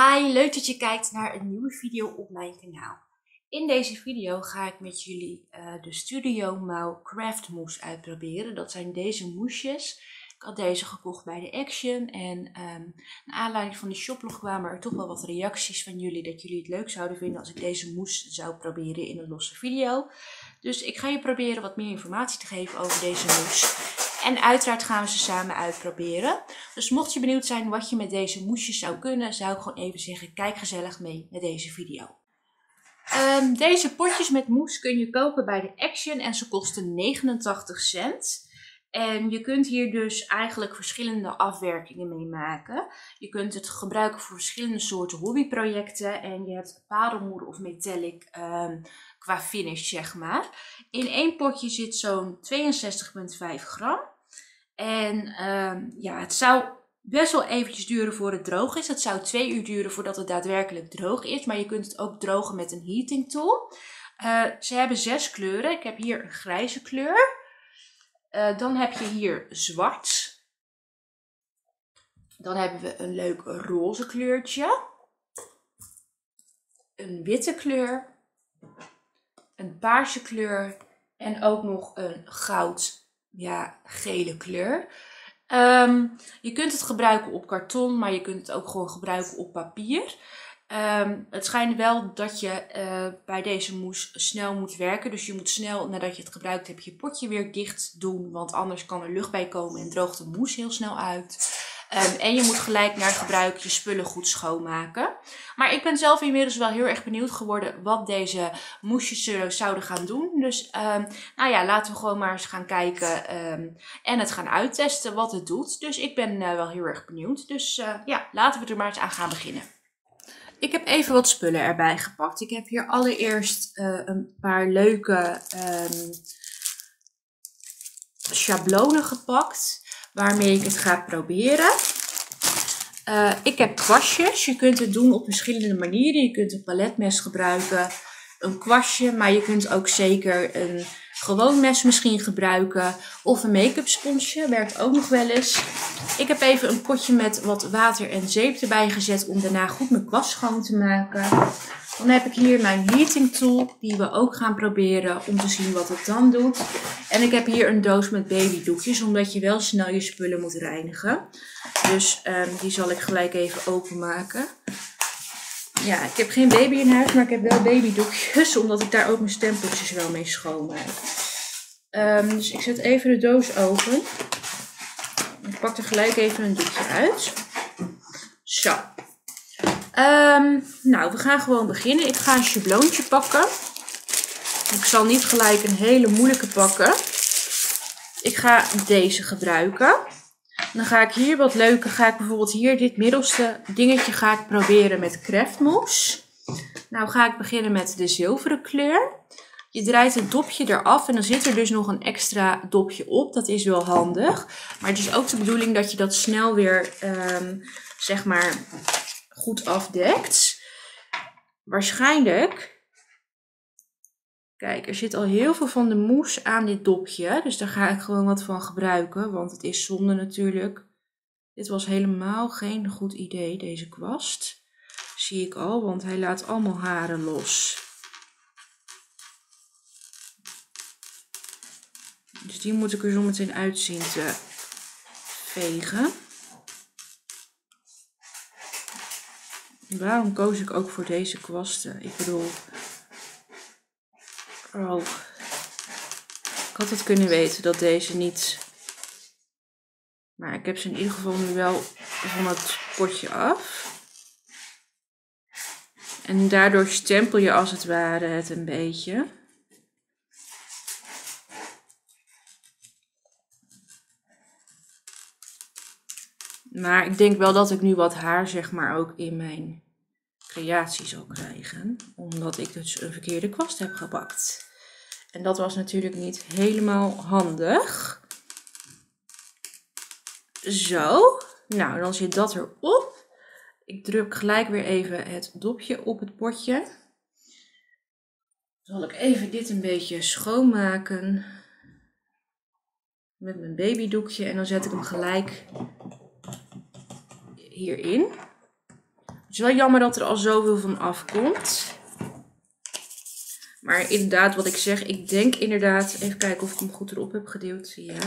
Hi, leuk dat je kijkt naar een nieuwe video op mijn kanaal. In deze video ga ik met jullie uh, de Studio Mouw Craft Mousse uitproberen. Dat zijn deze moesjes. Ik had deze gekocht bij de Action en um, naar aanleiding van de shoplog kwamen er toch wel wat reacties van jullie dat jullie het leuk zouden vinden als ik deze mousse zou proberen in een losse video. Dus ik ga je proberen wat meer informatie te geven over deze mousse. En uiteraard gaan we ze samen uitproberen. Dus mocht je benieuwd zijn wat je met deze moesjes zou kunnen, zou ik gewoon even zeggen, kijk gezellig mee met deze video. Um, deze potjes met moes kun je kopen bij de Action en ze kosten 89 cent. En je kunt hier dus eigenlijk verschillende afwerkingen mee maken. Je kunt het gebruiken voor verschillende soorten hobbyprojecten. En je hebt parelmoer of metallic um, qua finish, zeg maar. In één potje zit zo'n 62,5 gram. En um, ja, het zou best wel eventjes duren voor het droog is. Het zou twee uur duren voordat het daadwerkelijk droog is. Maar je kunt het ook drogen met een heating tool. Uh, ze hebben zes kleuren. Ik heb hier een grijze kleur. Uh, dan heb je hier zwart. Dan hebben we een leuk roze kleurtje. Een witte kleur. Een paarse kleur. En ook nog een goud ja, gele kleur. Um, je kunt het gebruiken op karton, maar je kunt het ook gewoon gebruiken op papier. Um, het schijnt wel dat je uh, bij deze mousse snel moet werken. Dus je moet snel, nadat je het gebruikt hebt, je potje weer dicht doen. Want anders kan er lucht bij komen en droogt de mousse heel snel uit. Um, en je moet gelijk naar gebruik je spullen goed schoonmaken. Maar ik ben zelf inmiddels wel heel erg benieuwd geworden wat deze moesjes zouden gaan doen. Dus um, nou ja, laten we gewoon maar eens gaan kijken um, en het gaan uittesten wat het doet. Dus ik ben uh, wel heel erg benieuwd. Dus uh, ja, laten we er maar eens aan gaan beginnen. Ik heb even wat spullen erbij gepakt. Ik heb hier allereerst uh, een paar leuke schablonen gepakt waarmee ik het ga proberen. Uh, ik heb kwastjes. Je kunt het doen op verschillende manieren. Je kunt een paletmes gebruiken, een kwastje, maar je kunt ook zeker een gewoon mes misschien gebruiken. Of een make-up sponsje, werkt ook nog wel eens. Ik heb even een potje met wat water en zeep erbij gezet om daarna goed mijn kwast schoon te maken. Dan heb ik hier mijn heating tool, die we ook gaan proberen om te zien wat het dan doet. En ik heb hier een doos met babydoekjes, omdat je wel snel je spullen moet reinigen. Dus um, die zal ik gelijk even openmaken. Ja, ik heb geen baby in huis, maar ik heb wel babydoekjes, omdat ik daar ook mijn stempeltjes wel mee schoonmaak. Um, dus ik zet even de doos open. Ik pak er gelijk even een doekje uit. Zo. Um, nou, we gaan gewoon beginnen. Ik ga een schabloontje pakken. Ik zal niet gelijk een hele moeilijke pakken. Ik ga deze gebruiken. Dan ga ik hier wat leuke, ga ik bijvoorbeeld hier dit middelste dingetje ga ik proberen met kreftmousse. Nou ga ik beginnen met de zilveren kleur. Je draait het dopje eraf en dan zit er dus nog een extra dopje op. Dat is wel handig. Maar het is ook de bedoeling dat je dat snel weer, um, zeg maar, goed afdekt. Waarschijnlijk, kijk, er zit al heel veel van de mousse aan dit dopje. Dus daar ga ik gewoon wat van gebruiken, want het is zonde natuurlijk. Dit was helemaal geen goed idee, deze kwast. Zie ik al, want hij laat allemaal haren los. Dus die moet ik er zo meteen uitzien te vegen. Waarom koos ik ook voor deze kwasten? Ik bedoel... Oh. Ik had het kunnen weten dat deze niet... Maar ik heb ze in ieder geval nu wel van het potje af. En daardoor stempel je als het ware het een beetje. Maar ik denk wel dat ik nu wat haar, zeg maar, ook in mijn creatie zal krijgen. Omdat ik dus een verkeerde kwast heb gepakt. En dat was natuurlijk niet helemaal handig. Zo. Nou, dan zit dat erop. Ik druk gelijk weer even het dopje op het potje. Zal ik even dit een beetje schoonmaken. Met mijn babydoekje. En dan zet ik hem gelijk hierin. Het is wel jammer dat er al zoveel van afkomt. Maar inderdaad, wat ik zeg, ik denk inderdaad, even kijken of ik hem goed erop heb gedeeld. Ja.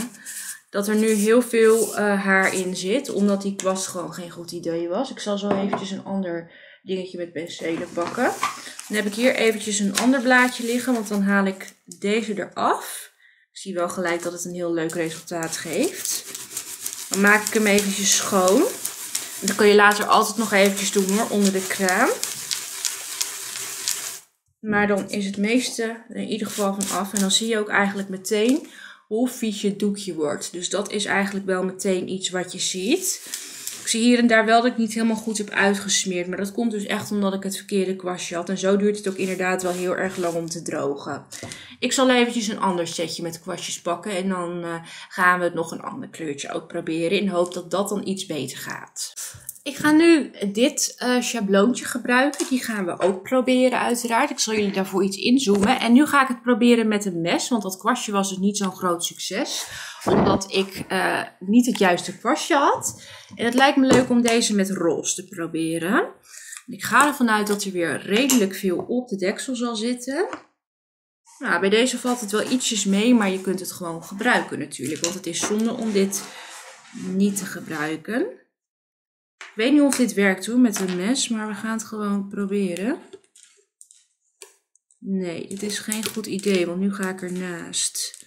Dat er nu heel veel uh, haar in zit, omdat die kwast gewoon geen goed idee was. Ik zal zo eventjes een ander dingetje met penselen pakken. Dan heb ik hier eventjes een ander blaadje liggen, want dan haal ik deze eraf. Ik zie wel gelijk dat het een heel leuk resultaat geeft. Dan maak ik hem eventjes schoon. Dan kun je later altijd nog eventjes doen onder de kraan. Maar dan is het meeste in ieder geval van af. En dan zie je ook eigenlijk meteen hoe vies je doekje wordt. Dus dat is eigenlijk wel meteen iets wat je ziet. Ik zie hier en daar wel dat ik niet helemaal goed heb uitgesmeerd. Maar dat komt dus echt omdat ik het verkeerde kwastje had. En zo duurt het ook inderdaad wel heel erg lang om te drogen. Ik zal eventjes een ander setje met kwastjes pakken. En dan uh, gaan we nog een ander kleurtje ook proberen. In de hoop dat dat dan iets beter gaat. Ik ga nu dit uh, schabloontje gebruiken. Die gaan we ook proberen uiteraard. Ik zal jullie daarvoor iets inzoomen. En nu ga ik het proberen met een mes. Want dat kwastje was dus niet zo'n groot succes. Omdat ik uh, niet het juiste kwastje had. En het lijkt me leuk om deze met roze te proberen. Ik ga ervan uit dat er weer redelijk veel op de deksel zal zitten. Nou, bij deze valt het wel ietsjes mee. Maar je kunt het gewoon gebruiken natuurlijk. Want het is zonde om dit niet te gebruiken. Ik weet niet of dit werkt hoor met een mes, maar we gaan het gewoon proberen. Nee, dit is geen goed idee, want nu ga ik ernaast.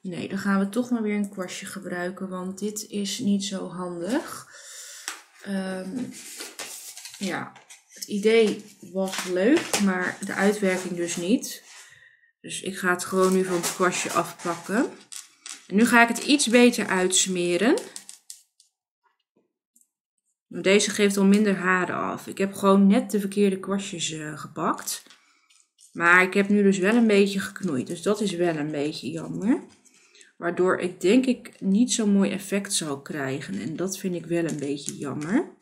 Nee, dan gaan we toch maar weer een kwastje gebruiken, want dit is niet zo handig. Um, ja, het idee was leuk, maar de uitwerking dus niet. Dus ik ga het gewoon nu van het kwastje afpakken. En nu ga ik het iets beter uitsmeren. Deze geeft al minder haren af. Ik heb gewoon net de verkeerde kwastjes uh, gepakt. Maar ik heb nu dus wel een beetje geknoeid. Dus dat is wel een beetje jammer. Waardoor ik denk ik niet zo'n mooi effect zal krijgen. En dat vind ik wel een beetje jammer.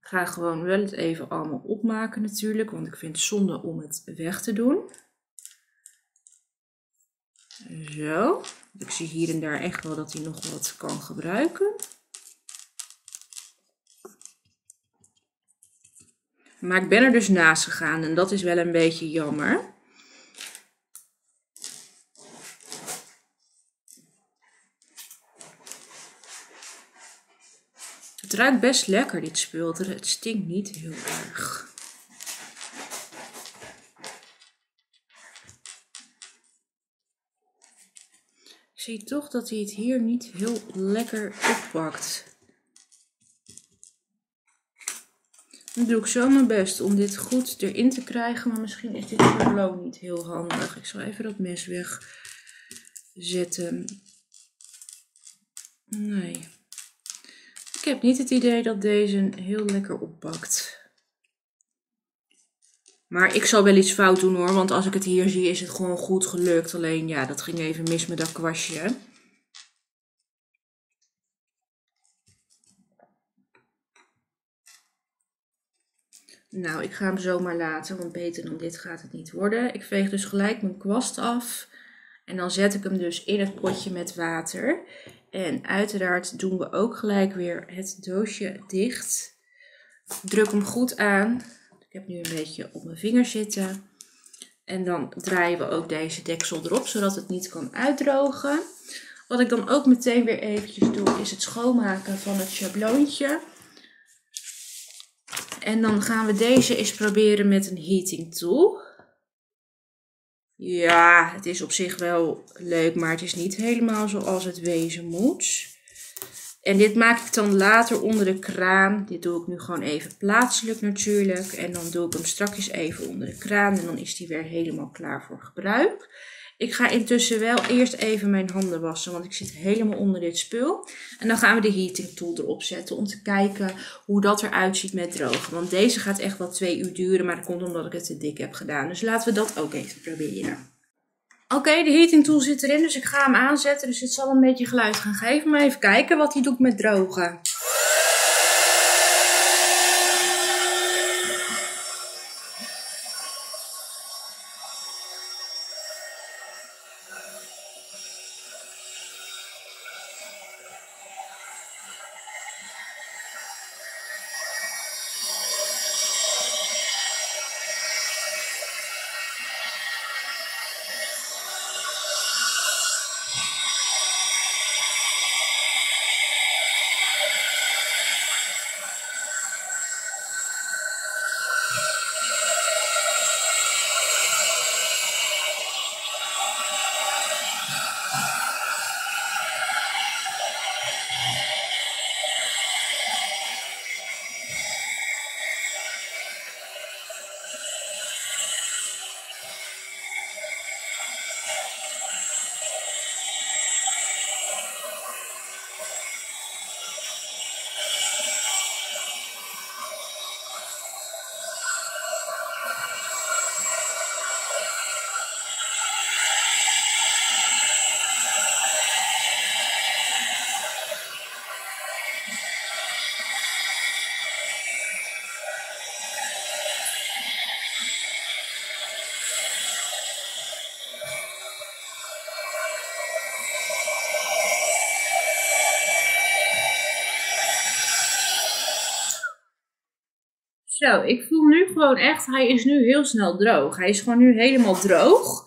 Ik ga gewoon wel het even allemaal opmaken natuurlijk. Want ik vind het zonde om het weg te doen. Zo. Ik zie hier en daar echt wel dat hij nog wat kan gebruiken. Maar ik ben er dus naast gegaan en dat is wel een beetje jammer. Het ruikt best lekker dit spul. Het stinkt niet heel erg. Ik zie toch dat hij het hier niet heel lekker oppakt. Dan doe ik zo mijn best om dit goed erin te krijgen. Maar misschien is dit tableau niet heel handig. Ik zal even dat mes wegzetten. Nee. Ik heb niet het idee dat deze heel lekker oppakt. Maar ik zal wel iets fout doen hoor. Want als ik het hier zie is het gewoon goed gelukt. Alleen ja, dat ging even mis met dat kwastje. Nou, ik ga hem zomaar laten, want beter dan dit gaat het niet worden. Ik veeg dus gelijk mijn kwast af. En dan zet ik hem dus in het potje met water. En uiteraard doen we ook gelijk weer het doosje dicht. Druk hem goed aan. Ik heb nu een beetje op mijn vinger zitten. En dan draaien we ook deze deksel erop, zodat het niet kan uitdrogen. Wat ik dan ook meteen weer eventjes doe, is het schoonmaken van het schabloontje. En dan gaan we deze eens proberen met een heating tool. Ja, het is op zich wel leuk, maar het is niet helemaal zoals het wezen moet. En dit maak ik dan later onder de kraan. Dit doe ik nu gewoon even plaatselijk natuurlijk. En dan doe ik hem strakjes even onder de kraan. En dan is die weer helemaal klaar voor gebruik. Ik ga intussen wel eerst even mijn handen wassen, want ik zit helemaal onder dit spul. En dan gaan we de heating tool erop zetten om te kijken hoe dat eruit ziet met drogen. Want deze gaat echt wel twee uur duren, maar dat komt omdat ik het te dik heb gedaan. Dus laten we dat ook even proberen. Oké, de heating tool zit erin, dus ik ga hem aanzetten. Dus het zal een beetje geluid gaan geven. Maar even kijken wat hij doet met drogen. Zo, ik voel nu gewoon echt, hij is nu heel snel droog. Hij is gewoon nu helemaal droog.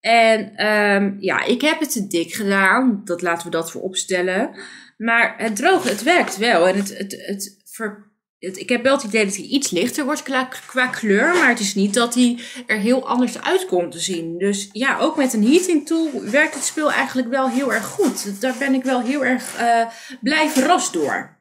En ehm, ja, ik heb het te dik gedaan. Dat laten we dat voor opstellen. Maar het drogen, het werkt wel. En het, het, het, ik heb wel het idee dat hij iets lichter wordt qua, qua kleur. Maar het is niet dat hij er heel anders uit komt te zien. Dus ja, ook met een heating tool werkt het spul eigenlijk wel heel erg goed. Daar ben ik wel heel erg uh, blij verrast door.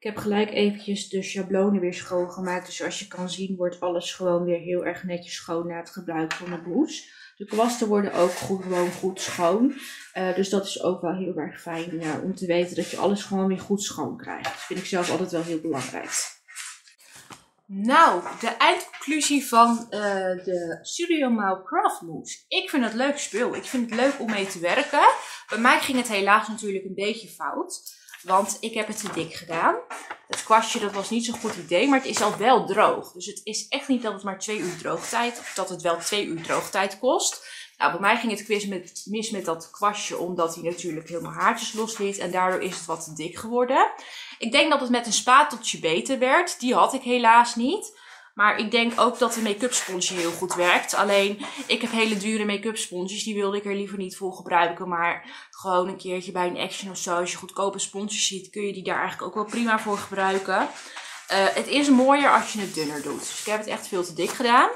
Ik heb gelijk eventjes de schablonen weer schoongemaakt. Dus zoals je kan zien wordt alles gewoon weer heel erg netjes schoon na het gebruik van de blouse. De kwasten worden ook goed, gewoon goed schoon. Uh, dus dat is ook wel heel erg fijn ja, om te weten dat je alles gewoon weer goed schoon krijgt. Dat vind ik zelf altijd wel heel belangrijk. Nou, de eindconclusie van uh, de Studio Mouw Craft Mousse. Ik vind het leuk spul. Ik vind het leuk om mee te werken. Bij mij ging het helaas natuurlijk een beetje fout. Want ik heb het te dik gedaan. Het kwastje dat was niet zo'n goed idee, maar het is al wel droog. Dus het is echt niet dat het maar twee uur droogtijd, of dat het wel twee uur droogtijd kost. Nou, bij mij ging het quiz met, mis met dat kwastje, omdat hij natuurlijk helemaal haartjes losliet. En daardoor is het wat te dik geworden. Ik denk dat het met een spateltje beter werd. Die had ik helaas niet. Maar ik denk ook dat de make-up sponsje heel goed werkt. Alleen, ik heb hele dure make-up sponsjes. Die wilde ik er liever niet voor gebruiken. Maar gewoon een keertje bij een Action of zo. Als je goedkope sponsjes ziet, kun je die daar eigenlijk ook wel prima voor gebruiken. Uh, het is mooier als je het dunner doet. Dus ik heb het echt veel te dik gedaan.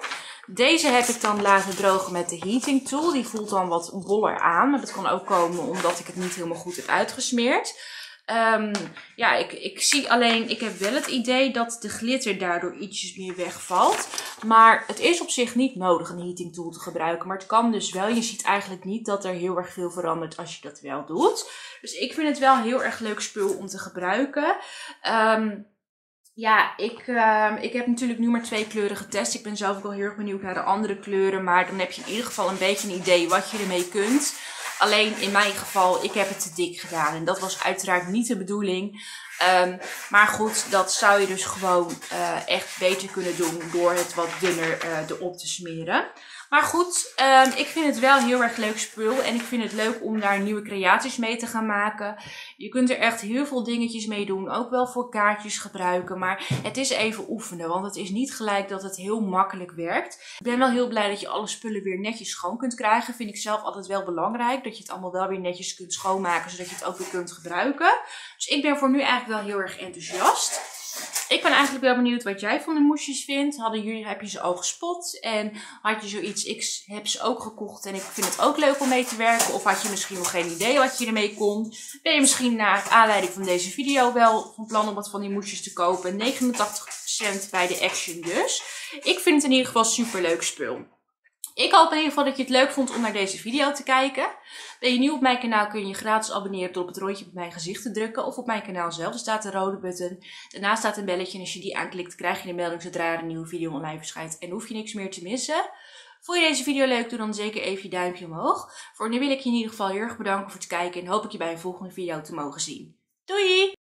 Deze heb ik dan laten drogen met de heating tool. Die voelt dan wat boller aan. Maar dat kan ook komen omdat ik het niet helemaal goed heb uitgesmeerd. Um, ja, ik, ik zie alleen, ik heb wel het idee dat de glitter daardoor ietsjes meer wegvalt. Maar het is op zich niet nodig een heating tool te gebruiken. Maar het kan dus wel. Je ziet eigenlijk niet dat er heel erg veel verandert als je dat wel doet. Dus ik vind het wel heel erg leuk spul om te gebruiken. Um, ja, ik, uh, ik heb natuurlijk nu maar twee kleuren getest. Ik ben zelf ook wel heel erg benieuwd naar de andere kleuren. Maar dan heb je in ieder geval een beetje een idee wat je ermee kunt. Alleen in mijn geval, ik heb het te dik gedaan. En dat was uiteraard niet de bedoeling. Um, maar goed, dat zou je dus gewoon uh, echt beter kunnen doen door het wat dunner uh, erop te smeren. Maar goed, um, ik vind het wel heel erg leuk spul. En ik vind het leuk om daar nieuwe creaties mee te gaan maken. Je kunt er echt heel veel dingetjes mee doen. Ook wel voor kaartjes gebruiken. Maar het is even oefenen. Want het is niet gelijk dat het heel makkelijk werkt. Ik ben wel heel blij dat je alle spullen weer netjes schoon kunt krijgen. Vind ik zelf altijd wel belangrijk. Dat je het allemaal wel weer netjes kunt schoonmaken. Zodat je het ook weer kunt gebruiken. Dus ik ben voor nu eigenlijk wel heel erg enthousiast. Ik ben eigenlijk wel benieuwd wat jij van de moesjes vindt. Hadden jullie, heb je ze al gespot? En had je zoiets, ik heb ze ook gekocht en ik vind het ook leuk om mee te werken. Of had je misschien nog geen idee wat je ermee kon? Ben je misschien naar aanleiding van deze video wel van plan om wat van die moesjes te kopen? 89 cent bij de Action dus. Ik vind het in ieder geval super leuk spul. Ik hoop in ieder geval dat je het leuk vond om naar deze video te kijken. Ben je nieuw op mijn kanaal kun je je gratis abonneren door op het rondje op mijn gezicht te drukken. Of op mijn kanaal zelf, er staat een rode button. Daarnaast staat een belletje en als je die aanklikt krijg je een melding zodra er een nieuwe video online verschijnt. En hoef je niks meer te missen. Vond je deze video leuk, doe dan zeker even je duimpje omhoog. Voor nu wil ik je in ieder geval heel erg bedanken voor het kijken en hoop ik je bij een volgende video te mogen zien. Doei!